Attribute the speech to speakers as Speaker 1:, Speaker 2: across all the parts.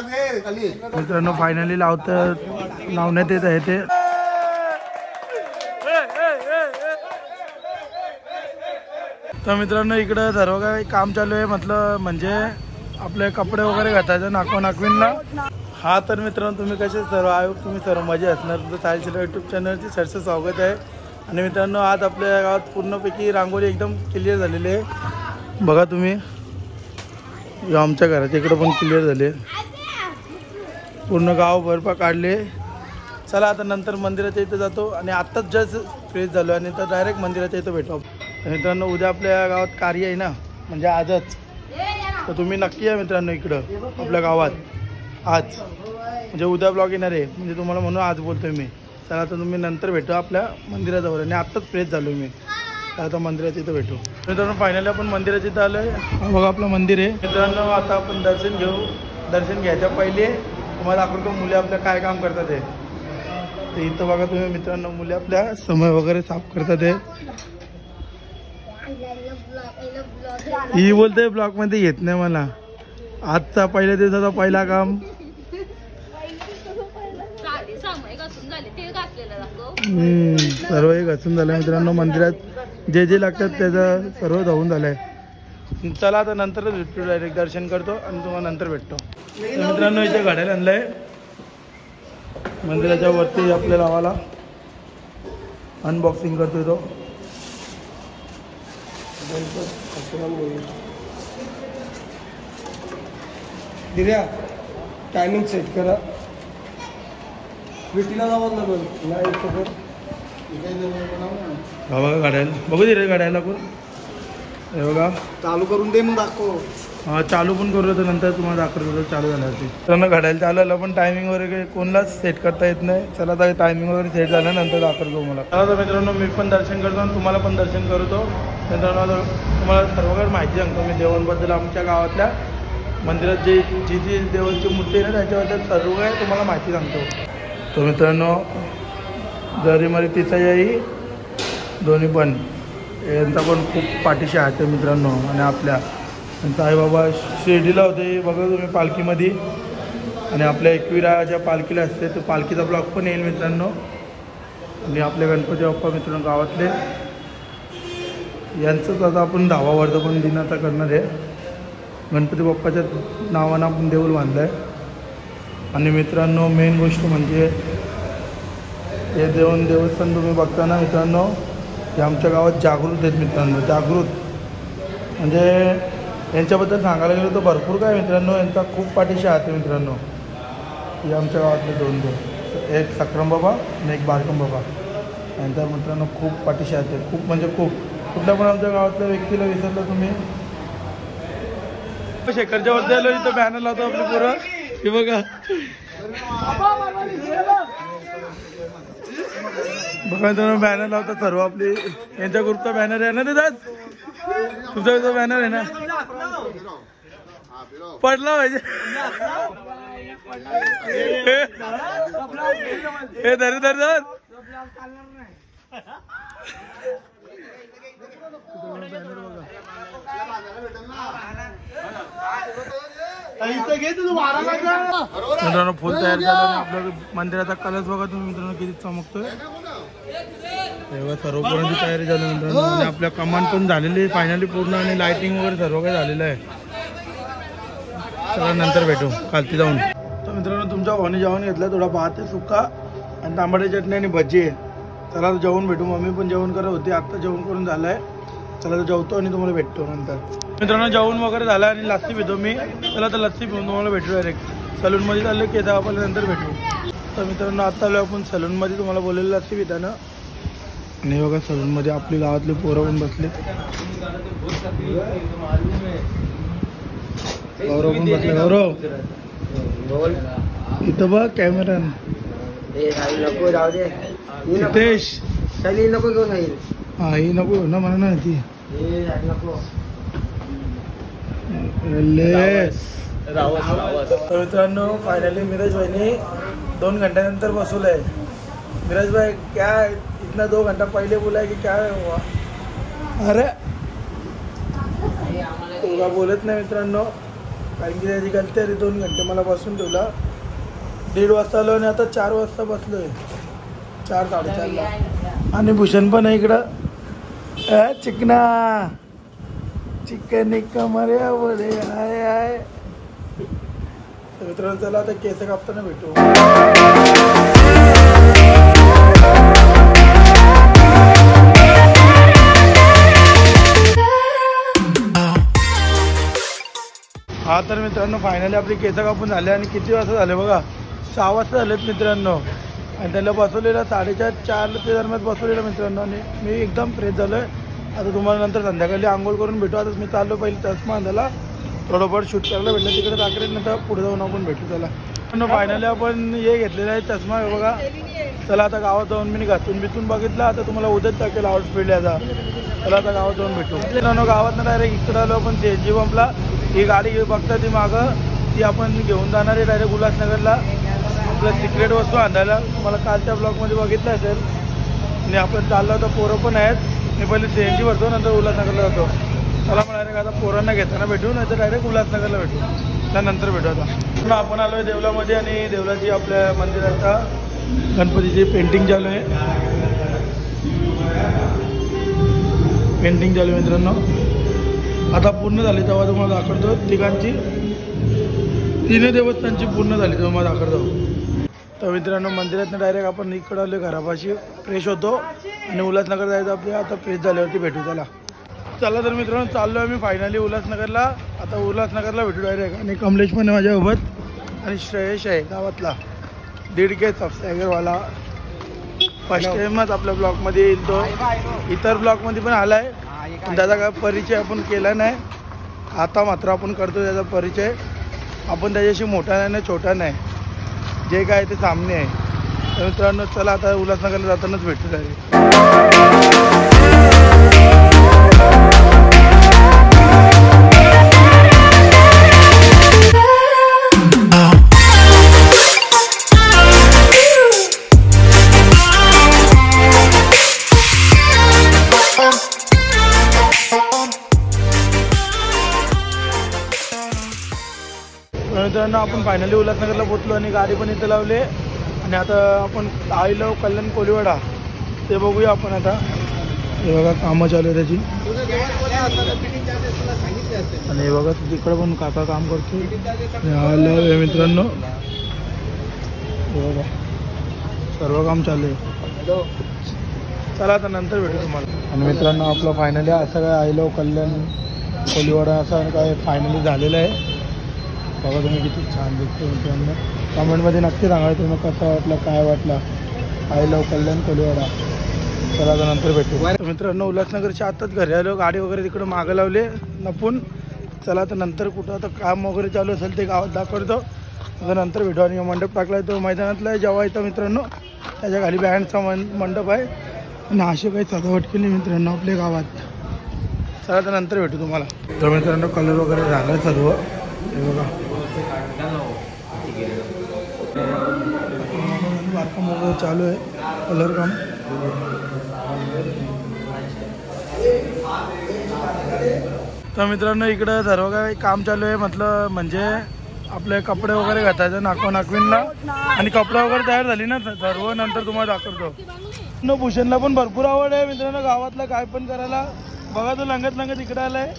Speaker 1: मित्रांनो फायनली लावत लावण्यात येत आहे ते. तर मित्रांनो इकडं सर्व काही काम चालू आहे म्हटलं म्हणजे आपले कपडे वगैरे घातायचे नाको नाकवींना हा तर मित्रांनो तुम्ही कसे सर्व आहो तुम्ही सर्व मजा असणार. तुमचं साहिल यूट्यूब चॅनलची सरसे स्वागत आहे. आणि मित्रांनो आज आपल्या गावात पूर्णपैकी रांगोळी एकदम क्लिअर झालेली आहे. बघा तुम्ही. आमच्या घराच्या इकडं पण क्लिअर झाले पूर्ण गाव बर्फा काढले चला आता नंतर मंदिराच्या इथं जातो. आणि आत्ताच जस्ट फ्रेश झालो आणि तर डायरेक्ट मंदिराच्या इथं भेटू मित्रांनो उद्या आपल्या गावात कार्य आहे ना म्हणजे आजच. तर तुम्ही नक्की या मित्रांनो इकडं आपल्या गावात. आज. म्हणजे उद्या ब्लॉग येणार आहे. म्हणजे तुम्हाला म्हणून आज बोलतोय मी. चला आता तुम्ही नंतर भेटू आपल्या मंदिराजवळ. आणि आत्ताच फ्रेश झालो मी. तर आता मंदिराच्या इथं भेटू. मित्रांनो फायनली आपण मंदिराच्या इथं आलो आहे बघा आपलं मंदिर आहे. मित्रांनो आता आपण दर्शन घेऊ. दर्शन घ्यायच्या पहिले तुम्हाला दाखवतो मुले आपल्या काय काम करतात ते. तर इथं बघा तुम्ही मित्रांनो मुले आपल्या समय वगैरे साफ करतात ते. ही बोलते ब्लॉकमध्ये येत नाही मला. आजचा पहिल्या दिवसाचा पहिला काम.
Speaker 2: साडी सामायिक असून झाली
Speaker 1: सर्व हे घासून मित्रांनो मंदिरात जे जे लागतात त्याचं सर्व धावून झालंय. चला आता नंतरच भेटतो डायरेक्ट दर्शन करतो आणि तुम्हाला नंतर भेटतो. तर मित्रांनो इथे घड्याळ आणलंय. मंदिराच्या वरती आपल्या गावाला अनबॉक्सिंग करतोय तो
Speaker 3: दिर्या टायमिंग सेट करा. विटीला जावं लागेल नाही कर.
Speaker 1: हा बघा घड्याळ बघू दे रे घड्याळला कोण हे बघा.
Speaker 3: चालू करून दे मग दाखव.
Speaker 1: हा चालू पण करू तर नंतर तुम्हाला दाखवतो तर चालू झाल्यावरती तर घड्याला चालवलं पण टायमिंग वगैरे कोणालाच सेट करता येत नाही. चला आता टायमिंग वगैरे सेट झाल्यानंतर दाखवतो मला चला तर मित्रांनो मी पण दर्शन करतो आणि तुम्हाला पण दर्शन करतो. मित्रांनो आता तुम्हाला सर्व काही माहिती सांगतो मी. देवांबद्दल आमच्या गावातल्या मंदिरात जे जी जी देवांची मूर्ती आहे ना त्याच्याबद्दल सर्व काही तुम्हाला माहिती सांगतो. तर मित्रांनो जरी मला तिचा याही दोन्ही पण यांचा पण खूप पाठीशी आहे मित्रांनो आणि आपल्या. त्यांचा साईबाबा शिर्डीला होते बघा तुम्ही पालखीमध्ये. आणि आपल्या एकविराच्या पालखीला असते तो पालखीचा ब्लॉक पण येईल मित्रांनो. आणि आपले गणपती बाप्पा मित्रांनो गावातले. यांचंच आता आपण दहावा वर्धापन दिन आता करणार आहे. गणपती बाप्पाच्या नावानं आपण देऊळ बांधलं आहे आणि मित्रांनो मेन गोष्ट म्हणजे हे देऊन देवस्थान तुम्ही बघताना मित्रांनो हे आमच्या गावात जागृत आहेत मित्रांनो जागृत. म्हणजे यांच्याबद्दल सांगायला गेलो तर भरपूर काय मित्रांनो यांचा खूप पाठीशी आहे मित्रांनो. हे आमच्या गावातले दोन दोन एक सक्रम बाबा आणि एक बारकम बाबा. यांचा मित्रांनो खूप पाठीशी आहे. खूप म्हणजे खूप. कुठल्या पण आमच्या गावातल्या व्यक्तीला विसरलं तुम्ही. शेखरच्या वरती आलो इथं बॅनर लावतो आपली पोरं. हे बघा. बघा तर बॅनर लावतात सर्व आपली. यांच्या ग्रुपचा बॅनर आहे ना ते दाद तुमचा इथं बॅनर आहे ना? पडला पाहिजे. हे धर धर धर. मित्रांनो फुल तयार झालं आणि आपल्या मंदिराचा कलश बघा तुम्ही मित्रांनो किती चमकतोय. तेव्हा सर्वपर्यंत तयारी झाली मित्रांनो आणि आपल्या कमान पण झालेली आहे फायनली पूर्ण आणि लाइटिंग वगैरे सर्व काही झालेलं आहे. चला नंतर भेटू खालती जाऊन. तर मित्रांनो तुमच्या भावनी जेवण घेतलं थोडा भात आहे सुका आणि तांबडी चटणी आणि भजी आहे. चला जेवण भेटू मम्मी पण जेवण करत होती आत्ता जेवण करून झालं आहे चला तर जेवतो आणि तुम्हाला भेटतो नंतर. मित्रांनो जेवण वगैरे झालं आणि लस्सी पितो मी. चला तर लस्सी पिऊन तुम्हाला भेटू डायरेक्ट सलूनमध्ये चाललं की आपण नंतर भेटू. तर मित्रांनो आत्ता आलो आपण सलूनमध्ये. तुम्हाला बोललेलं लस्सी पिताना. आणि बघा सलूनमध्ये आपली गावातली पोरं पण बसले. गौरव पण बसले. गौरव इथं बघ कॅमेरा
Speaker 3: नको जाऊ दे.
Speaker 1: नितेश
Speaker 3: नको घेऊन येईल.
Speaker 1: हा ही नको ना मला ना ती मित्रांनो फायनली मिरज वहिनी दोन घंट्यानंतर बसवलं आहे मिराज भाई क्या? इतना दो घंटा पहले बोला है की काय हुआ अरे. तो का बोलत नाही मित्रांनो कारण की त्याची गलती आहे दोन घंटे मला बसून ठेवला. दीड वाजता आलो आणि आता चार वाजता बसलोय. चार साडेचारला. आणि भूषण पण आहे इकडं. चिकना। चिकन कमरे बरे आय आय तर मित्रांनो चला आता केस कापताना भेटू. हा तर मित्रांनो फायनली आपली केस कापून झाले आणि किती वाजता झाले बघा? सहा वाजता झालेत मित्रांनो. आणि त्याला बसवलेलं साडेचार चार ते दरम्यान बसवलेलं मित्रांनो. आणि मी एकदम फ्रेश झालो आहे आता तुम्हाला नंतर संध्याकाळी आंघोळ करून भेटू. आता मी चाललो पहिले चष्मा आणायला थोडंफार शूट करायला भेटलं. तिकडे दाखवेल नंतर पुढे जाऊन आपण भेटू त्याला. फायनली आपण हे घेतलेलं आहे चष्मा. बघा. चला आता गावात जाऊन मी घातून बितून बघितलं. आता तुम्हाला उद्याच टाकेल आउटफिट याचा. चला आता गावात जाऊन भेटू. मित्रांनो गावात डायरेक्ट इकडं आलो आपण सी जी पंपला ही गाडी बघता ती मागं. ती आपण घेऊन जाणार आहे डायरेक्ट उल्हासनगरला. आपलं सिक्रेट वस्तू आणायला तुम्हाला कालच्या ब्लॉगमध्ये बघितलं असेल. आणि आपण चाललं तर पोरं पण आहेत. मी पहिले सी एन जी भरतो नंतर उल्हासनगरला जातो. चला मग डायरेक्ट आता पोरांना घेताना भेटू नाही तर डायरेक्ट उल्हासनगरला भेटू. त्यानंतर भेटू आता. पुन्हा आपण आलो आहे देवलामध्ये आणि देवलाची आपल्या मंदिराचा गणपतीची पेंटिंग चालू आहे. पेंटिंग चालू आहे मित्रांनो. आता पूर्ण झाली तेव्हा तुम्हाला दाखवतो तिघांची तिन्ही देवस्थानची पूर्ण झाली तेव्हा मला जाऊ. तर मित्रांनो मंदिरातनं डायरेक्ट आपण इकडं आलो घरापाशी फ्रेश होतो आणि उल्हासनगर जायचं आपल्या आता फ्रेश झाल्यावरती भेटू त्याला चला तर मित्रांनो चाललो आहे मी फायनली उल्हासनगरला. आता उल्हासनगरला भेटू डायरेक्ट आणि कमलेश पण आहे माझ्यासोबत. आणि श्रेयश आहे गावातला. दीड के सबस्क्रायबरवाला फर्स्ट टाइमच आपल्या ब्लॉगमध्ये येईल तो. इतर ब्लॉगमध्ये पण आला आहे त्याचा काय परिचय आपण केला नाही. आता मात्र आपण करतो त्याचा परिचय. आपण त्याच्याशी मोठा नाही ना छोटा नाही. जे काय ते सामने आहे. तर मित्रांनो चला आता उल्हासनगरला जातानाच भेटतो डायरेक्ट मित्रांनो आपण फायनली उल्हासनगरला पोचलो आणि गाडी पण इथे लावली. आणि आता आपण आईलो कल्याण कोलिवाडा. ते बघूया आपण आता. हे बघा कामं चालू आहे त्याची. आणि हे बघा तिकडं पण काका काम करतो हे मित्रांनो. बघा सर्व काम चालू आहे. चला आता नंतर भेटू तुम्हाला. आणि मित्रांनो आपलं फायनली असं काय आईलो कल्याण कोलिवाडा असं काय फायनली झालेलं आहे. बघा तुम्ही किती छान दिसतो मित्रांनो. कमेंटमध्ये नक्की सांगा तुम्ही कसं वाटलं काय वाटलं. आय लव कल्याण कोलिवाडा चला आता नंतर भेटू. मित्रांनो उल्हासनगरच्या आताच घरी आलो गाडी वगैरे तिकडं मागं लावले नपून चला आता नंतर कुठं आता काम वगैरे चालू असेल ते गावात दाखवतो. आता नंतर भेटू आणि मंडप टाकला तो मैदानातला आहे जेव्हा येतं मित्रांनो. त्याच्याखाली बँडचा मन मंडप आहे. आणि अशी काही सजावट केली मित्रांनो आपल्या गावात. चला आता नंतर भेटू तुम्हाला. तर मित्रांनो कलर वगैरे झाला सर्व हे बघा. वगैरे चालू आहे. कलर काम. तर मित्रांनो इकडं सर्व काही काम चालू आहे. म्हटलं म्हणजे आपले कपडे वगैरे घातायचे नाको नाकवींना. आणि कपडे वगैरे तयार झाली ना सर्व नंतर तुम्हाला दाखवतो. न भूषणला पण भरपूर आवड आहे मित्रांनो गावातलं काय पण करायला. बघा तो लंगत लंगत इकडे आलाय.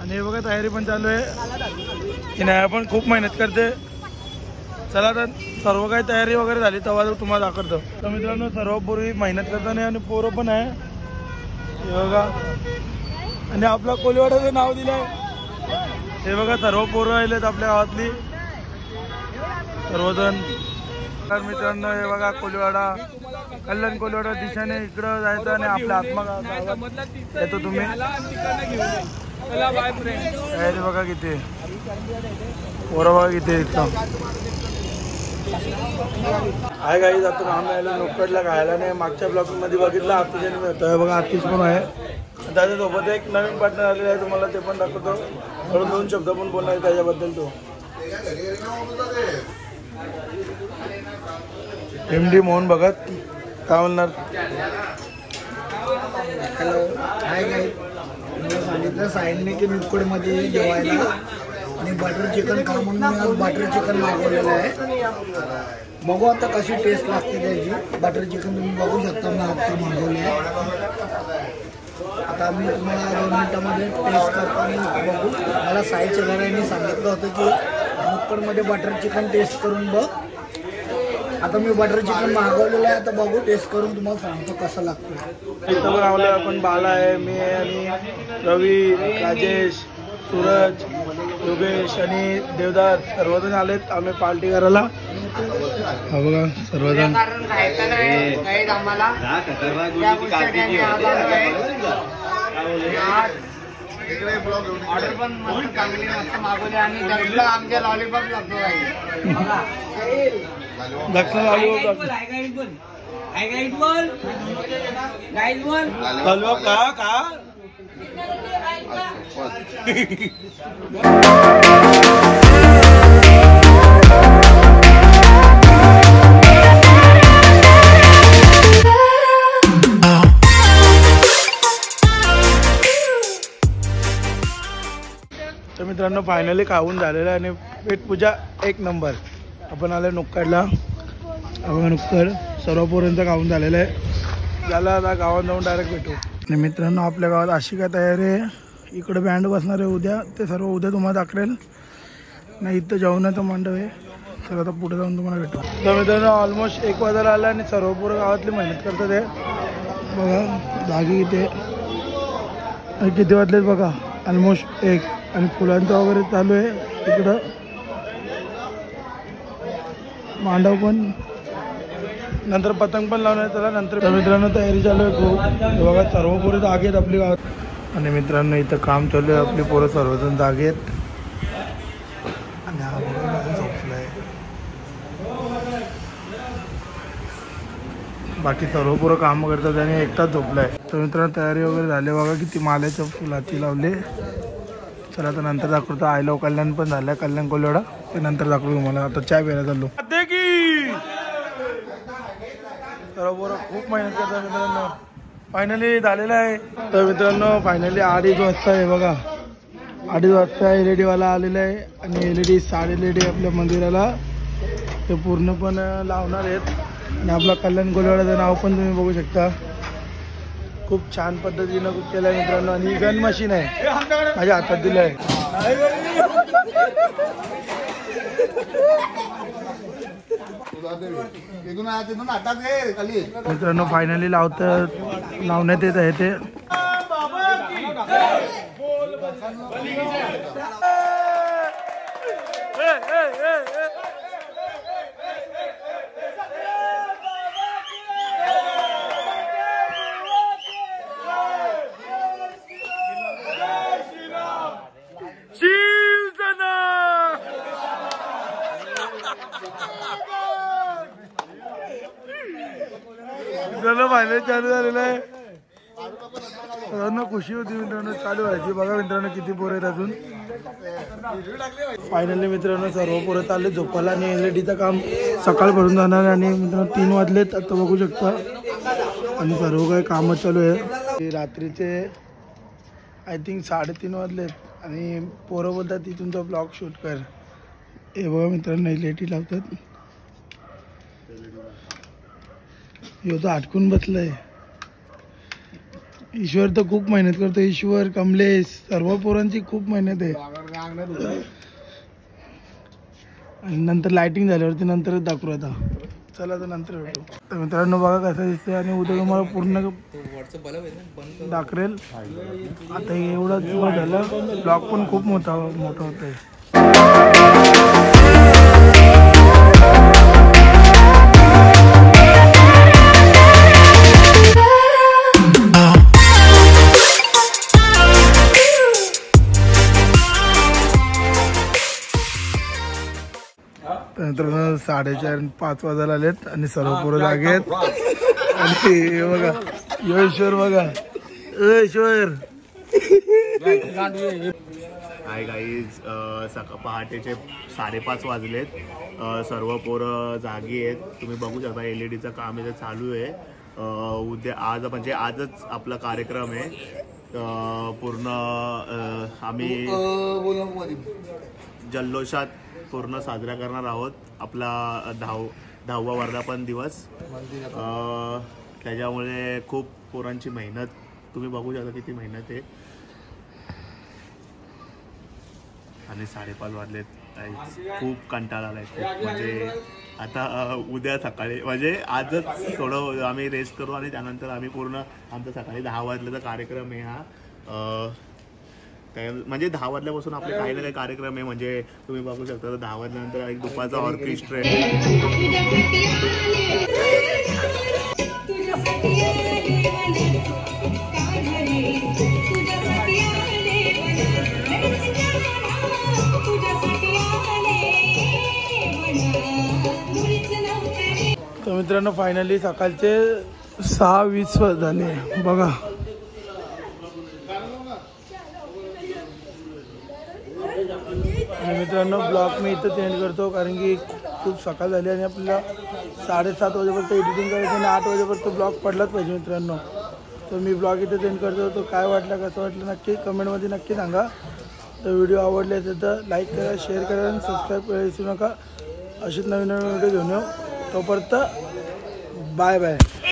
Speaker 1: आणि हे बघा तयारी पण चालू आहे. की नाही पण खूप मेहनत करते. चला तर सर्व काही तयारी वगैरे झाली तेव्हा तुम्हाला दाखवतो. तर मित्रांनो सर्व पूर्वी मेहनत करताना आणि पोरं पण आहे. हे बघा. आणि आपला कोलिवाड्याचं नाव दिलंय. हे बघा सर्व पोरं राहिलेत आपल्या गावातली. सर्वजण. तर मित्रांनो हे बघा कोलिवाडा कल्याण कोलिवाडा दिशेने इकडं जायचं आणि आपल्या आत्मा येतो तुम्ही. तयारी बघा किती. पोरं बघा किती आहे इथं आहे काही जातो काम यायला नोकडला खायला नाही. मागच्या ब्लॉगमध्ये बघितलं आर्टिजन मिळतं बघा आर्टिस्ट पण आहे. त्याच्यासोबत एक नवीन पार्टनर आलेला आहे तुम्हाला ते पण दाखवतो. म्हणून दोन शब्द पण बोलणार आहे त्याच्याबद्दल तो. एम डी मोहन भगत काय बोलणार?
Speaker 3: हॅलो हाय काय सांगितलं साईडने की नुकडमध्ये जेवायला. आणि बटर चिकन खा म्हणून मी आज बटर चिकन मागवलेलं आहे. बघू आता कशी टेस्ट लागते त्याची. बटर चिकन तुम्ही बघू शकता मी आत्ता मागवले आहे आता मी तुम्हाला दोन मिनटामध्ये टेस्ट करतो आणि बघू. मला साई चेलारांनी सांगितलं होतं की मुक्कडमध्ये बटर चिकन टेस्ट करून बघ. आता मी बटर चिकन मागवलेलं आहे आता बघू टेस्ट करून तुम्हाला सांगतो कसं लागतं.
Speaker 1: इथं पण आपण बाला आहे मी आणि रवी राजेश सूरज. योगेश आणि देवदार सर्वजण आलेत. आम्ही पार्टी करायला. हा बघा सर्वजण.
Speaker 3: ऑर्डर पण मस्त चांगली मस्त मागवली आणि आमच्या लॉलीपॉप लागतो काही
Speaker 1: का का? तर मित्रांनो फायनली खाऊन झालेलं आहे आणि पेट पूजा एक नंबर आपण आलो नुक्कडला. आपण नुक्कड सर्व पोरांचं खाऊन झालेलं आहे. त्याला आता गावात जाऊन डायरेक्ट भेटू. आणि मित्रांनो आपल्या गावात अशी काय तयारी आहे? इकडे बँड बसणार आहे उद्या. ते सर्व उद्या तुम्हाला दाखवेल. नाही इथं जेवणाचं मंडप आहे. तर आता पुढे जाऊन तुम्हाला भेटू. तर मित्रांनो ऑलमोस्ट एक वाजायला आला आणि सर्व गावातली मेहनत करतात ते बघा जागी इथे. आणि किती वाजलेत बघा. ऑलमोस्ट एक. आणि फुलांचं वगैरे चालू आहे इकडं. मांडव पण. नंतर पतंग पण लावणार त्याला नंतर. मित्रांनो तयारी चालू आहे खूप. बघा सर्व पोरं आहेत आपली गावात आणि मित्रांनो इथं काम चालू आहे. आपली पोरं सर्वजण जागेत आणि हा बघा माझा बाकी सर्व पोरं काम करतात आणि एकटाच झोपलाय. तर मित्रांनो तयारी वगैरे झाली. बघा किती माल्याच्या फुलाची लावले. चला आता नंतर दाखवतो. आयलो कल्याण पण झालं कल्याण कोल्हाडा ते नंतर दाखवतो तुम्हाला. आता चाय प्यायला चाललो. बरोबर खूप मेहनत करतात मित्रांनो. फायनली झालेलं आहे. तर मित्रांनो फायनली अडीच वाजता आहे बघा. अडीच वाजता एल ई डीवाला आलेला आहे आणि एल ई डी साड एल ई डी आपल्या मंदिराला. ते पूर्णपण लावणार आहेत. आणि आपला कल्याण गोलवाड्याचं नाव पण तुम्ही बघू शकता. खूप छान पद्धतीनं खूप केलं आहे मित्रांनो. आणि गन मशीन आहे. माझ्या हातात दिलं आहे मित्रांनो फायनली लावत लावण्यात येत आहे ते. शिवसेना मित्रांनो फायनल चालू झालेलं आहे सर्वांना खुशी होती मित्रांनो. चालू व्हायची बघा मित्रांनो किती पोरं आहेत अजून. फायनली मित्रांनो सर्व पोरं चालले. झोपायला आणि एल काम सकाळ भरून जाणार आणि मित्रांनो तीन वाजलेत. आता बघू शकता. आणि सर्व काही कामं चालू आहे. ते रात्रीचे आय थिंक साडेतीन वाजलेत. आणि पोरं बोलतात ती तुमचा ब्लॉग शूट कर. हे बघा मित्रांनो एल डी लावतात. ह्यो तर अटकून बसलाय. ईश्वर तर खूप मेहनत करतो ईश्वर कमलेश सर्व पोरांची खूप मेहनत आहे. आणि नंतर लाइटिंग झाल्यावरती नंतरच दाखवू आता. चला तर नंतर भेटू. तर मित्रांनो बघा कसं दिसतंय आणि उद्या तुम्हाला पूर्ण दाखवेल. आता एवढा एवढं झालं. ब्लॉक पण खूप मोठा मोठा होत आहे साडेचार आणि पाच वाजायला आलेत आणि सर्व पोरं जागे आहेत. आणि हे बघा यो ईश्वर बघा. ए ईश्वर.
Speaker 4: हाय गाईज सका पहाटेचे साडेपाच वाजलेत. अ, सर्व पोरं जागी आहेत. तुम्ही बघू शकता एल ई डीचं काम इथे चालू आहे. अ, उद्या आज म्हणजे आजच आपला कार्यक्रम आहे. अ, पूर्ण अ, आम्ही जल्लोषात पूर्ण साजरा करणार आहोत आपला धाव दहावा वर्धापन दिवस. त्याच्यामुळे खूप पोरांची मेहनत तुम्ही बघू शकता किती मेहनत आहे. आणि साडेपाच वाजलेत. काहीच खूप कंटाळा आलाय खूप. म्हणजे आता उद्या सकाळी म्हणजे आजच थोडं आम्ही रेस्ट करू आणि त्यानंतर आम्ही पूर्ण आमचा सकाळी दहा वाजल्याचा कार्यक्रम आहे हा. म्हणजे दहा वाजल्यापासून आपले काही ना काही कार्यक्रम आहे म्हणजे तुम्ही बघू शकता दहा वाजल्यानंतर एक दुपारचा ऑर्केस्ट्रा आहे.
Speaker 1: तर मित्रांनो फायनली सकाळचे सहा वीस झाले बघा. मित्रांनो ब्लॉग मी इथं सेंड करतो कारण की खूप सकाळ झाली आणि आपल्याला साडेसात वाजेपर्यंत एडिटिंग करायचं आणि आठ वाजेपर्यंत ब्लॉग पडलाच पाहिजे मित्रांनो. तर मी ब्लॉग इथं सेंड करतो. तो काय वाटलं कसं वाटलं नक्की कमेंटमध्ये नक्की सांगा. तर व्हिडिओ आवडले असेल तर लाईक करा शेअर करा आणि सबस्क्राईब करायला विसरू नका. अशीच नवीन नवीन व्हिडिओ घेऊन येऊ. तोपर्यंत बाय बाय